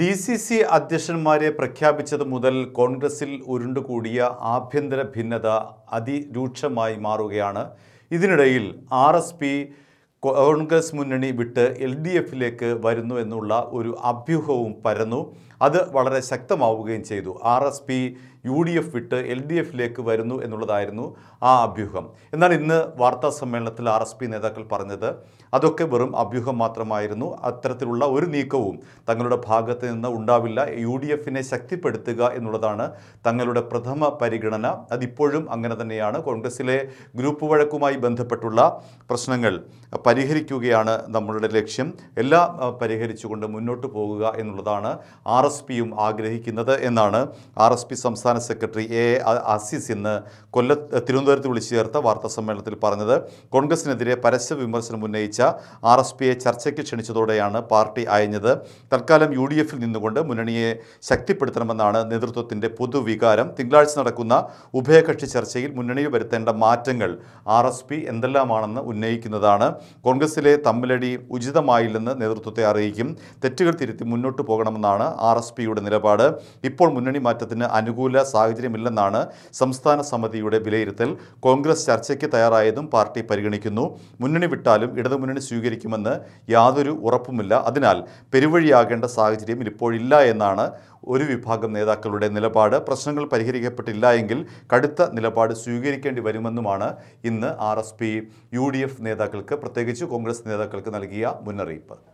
D C C അധ്യക്ഷന്മാരെ പ്രഖ്യാപിച്ചത് മുതൽ കോൺഗ്രസിൽ ഉരുണ്ടുകൂടിയ ആഭ്യന്തര ഭിന്നത അതിരൂക്ഷമായി മാറുകയാണ്. ഇതിനിടയിൽ ആർ എസ് പി കോൺഗ്രസ് മുന്നണി വിട്ട് എൽ ഡി എഫിലേക്ക് വരുന്നു എന്നുള്ള ഒരു അഭ്യൂഹവും പരന്നു. അത് വളരെ ശക്തമാവുകയും ചെയ്തു. R S P U D F വിട്ട് എൽ ഡി എഫിലേക്ക് വരുന്നു എന്നുള്ളതായിരുന്നു ആ അഭ്യൂഹം. എന്നാൽ ഇന്ന് വാർത്താ സമ്മേളനത്തിൽ ആർ എസ് പി നേതാക്കൾ പറഞ്ഞത് അതൊക്കെ വെറും അഭ്യൂഹം മാത്രമായിരുന്നു. അത്തരത്തിലുള്ള ഒരു നീക്കവും തങ്ങളുടെ ഭാഗത്ത് നിന്ന് ഉണ്ടാവില്ല. യു ഡി എഫിനെ ശക്തിപ്പെടുത്തുക എന്നുള്ളതാണ് തങ്ങളുടെ പ്രഥമ പരിഗണന. അതിപ്പോഴും അങ്ങനെ തന്നെയാണ്. കോൺഗ്രസിലെ ഗ്രൂപ്പ് വഴക്കുമായി ബന്ധപ്പെട്ടുള്ള പ്രശ്നങ്ങൾ പരിഹരിക്കുകയാണ് നമ്മളുടെ ലക്ഷ്യം. എല്ലാം പരിഹരിച്ചുകൊണ്ട് മുന്നോട്ട് പോകുക എന്നുള്ളതാണ് ആർ എസ് പിയും ആഗ്രഹിക്കുന്നത് എന്നാണ് ആർ എസ് പി സംസ്ഥാന സെക്രട്ടറി എ അസീസ് ഇന്ന് കൊല്ല തിരുവനന്തപുരത്ത് വിളിച്ചു ചേർത്ത വാർത്താ സമ്മേളനത്തിൽ പറഞ്ഞത് കോൺഗ്രസിനെതിരെ പരസ്യ വിമർശനം ഉന്നയിച്ച ആർ എസ് പിയെ ചർച്ചയ്ക്ക് ക്ഷണിച്ചതോടെയാണ് പാർട്ടി അയഞ്ഞത്. തൽക്കാലം യു ഡി എഫിൽ നിന്നുകൊണ്ട് മുന്നണിയെ ശക്തിപ്പെടുത്തണമെന്നാണ് നേതൃത്വത്തിന്റെ പൊതുവികാരം. തിങ്കളാഴ്ച നടക്കുന്ന ഉഭയകക്ഷി ചർച്ചയിൽ മുന്നണിയിൽ വരുത്തേണ്ട മാറ്റങ്ങൾ ആർ എസ് പി എന്തെല്ലാമാണെന്ന് ഉന്നയിക്കുന്നതാണ്. കോൺഗ്രസിലെ തമ്മിലടി ഉചിതമായില്ലെന്ന് നേതൃത്വത്തെ അറിയിക്കും. തെറ്റുകൾ തിരുത്തി മുന്നോട്ട് പോകണമെന്നാണ് ആർ എസ് പിയുടെ നിലപാട്. ഇപ്പോൾ മുന്നണി മാറ്റത്തിന് അനുകൂല സാഹചര്യമില്ലെന്നാണ് സംസ്ഥാന സമിതിയുടെ വിലയിരുത്തൽ. കോൺഗ്രസ് ചർച്ചയ്ക്ക് തയ്യാറായതും പാർട്ടി പരിഗണിക്കുന്നു. മുന്നണി വിട്ടാലും ഇടതുമുന്നണി സ്വീകരിക്കുമെന്ന് യാതൊരു ഉറപ്പുമില്ല. അതിനാൽ പെരുവഴിയാകേണ്ട സാഹചര്യം ഇപ്പോഴില്ല എന്നാണ് ഒരു വിഭാഗം നേതാക്കളുടെ നിലപാട്. പ്രശ്നങ്ങൾ പരിഹരിക്കപ്പെട്ടില്ല എങ്കിൽ കടുത്ത നിലപാട് സ്വീകരിക്കേണ്ടി വരുമെന്നുമാണ് ഇന്ന് R S P U D F നേതാക്കൾക്ക് പ്രത്യേകിച്ച് കോൺഗ്രസ് നേതാക്കൾക്ക് നൽകിയ മുന്നറിയിപ്പ്.